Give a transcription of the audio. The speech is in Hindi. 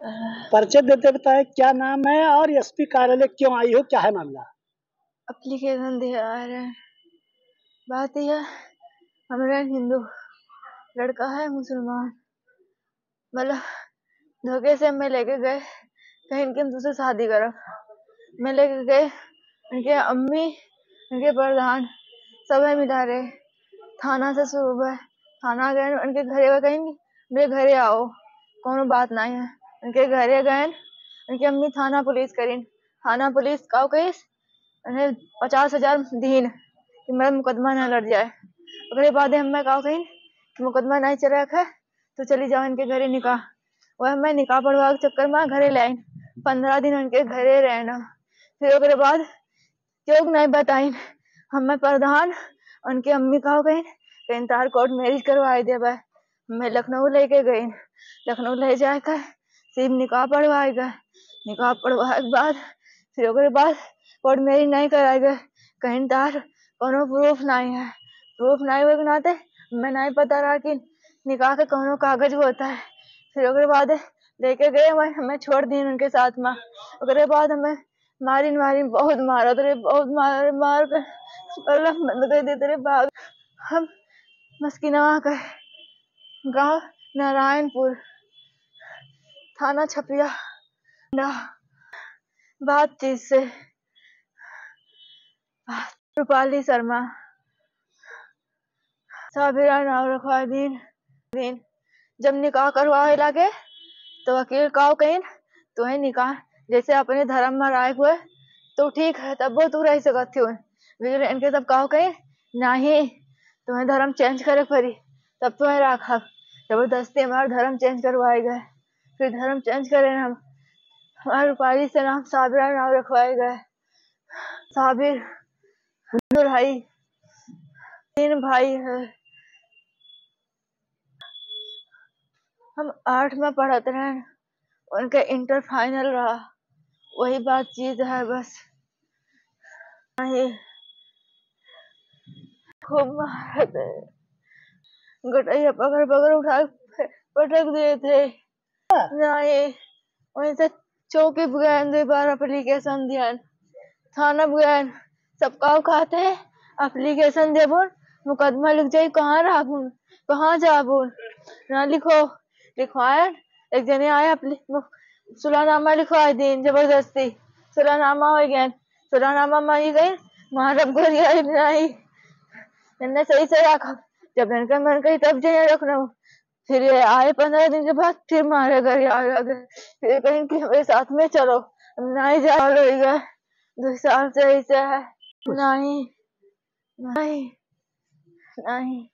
परिचय देते बताए, क्या नाम है और एसपी कार्यालय क्यों आई हो, क्या है मामला? अप्लीकेशन दे आ रहे बात यह, हमारा हिंदू लड़का है, मुसलमान। मतलब धोखे से मैं लेके गए, कहीं इनके दूसरे शादी करो। मैं लेके गए, इनके अम्मी, इनके प्रधान सब है मिला रहे थाना से शुरू हुआ थाना गए उनके घरे कहीं मेरे घरे आओ। कोनो बात नहीं है। उनके घरे गए, उनकी अम्मी थाना पुलिस करी। थाना पुलिस का कही उन्हें पचास हज़ार दीन कि मेरा मुकदमा ना लड़ जाए। अगले बाद हमें कहा कहीं कि मुकदमा नहीं चल रखा है तो चली जाओ इनके घरे निकाह। वह मैं निकाह पढ़वा के चक्कर में घरे लाइन पंद्रह दिन उनके घरे रहना। फिर उसके बाद क्यों नहीं बताई? हमें प्रधान, उनकी अम्मी कहा कहीं कहीं तार कोर्ट मैरिज करवाए दे मैं लखनऊ लेके गई। लखनऊ ले जाकर सिर्फ़ निकाह पढ़वाए गए। निकाह पढ़वाए के बाद, फिर उसके बाद कोर्ट मैरिज नहीं कराए गए। कहीं तार कोनो प्रूफ नहीं है। प्रूफ नहीं हुए के नाते मैं नहीं पता रहा कि निकाह के कोनो कागज़ होता है। फिर उसके बाद लेके गए वही हमें छोड़ दी उनके साथ में। उसके बाद हमें मारी मारी, बहुत मारा तेरे, बहुत मार मार कर अल्लाह बंद कर दे तेरे भाग हम मस्किनवा गाँव, नारायणपुर। थाना छपिया ना बातचीत से रूपाली शर्मा। साबिरा नाम रखवा दिन दिन, जब निकाह करवाए लगे तो वकील काव कहीं तो है निकाह, जैसे अपने धर्म में राय हुए तो ठीक है, तब वो तू रह सकत थी लेकिन इनके तब कहो कहीं नहीं तुम्हें धर्म चेंज करे पड़ी तब तुम्हें रखा ज़बरदस्ती हमारा धर्म चेंज करवाए गए। फिर धर्म चेंज करे हम। हमारे रूपाली से नाम साबिरा नाम रखवाए गए। साबिर भाई, तीन भाई है। हम आठ में पढ़ते रहे। उनका इंटर फाइनल रहा। वही बातचीत है बस। खूब मारते गटैया पकड़ पकड़ उठा पटक दिए थे। वहीं से चौकी बगैन दे बार एप्लीकेशन दिया थाना बगैन सबका हैं? मुकदमा लिख जाए, कहाँ रहा बोल? कहाँ जा बोल? ना लिखो। लिखवाया एक जने आया सुलानामा लिखवाए दिन ज़बरदस्ती। सुलानामा हो गया। सुलानामा मारी गई। महारब नहीं मैंने सही से रखा। जब इनका मन कही तब जाए रखना। फिर ये आए पंद्रह दिन के बाद फिर मारे घर आ गए फिर कहीं कि मेरे साथ में चलो। नहीं जा गए दो साल से ऐसे है। नहीं। नहीं। नहीं।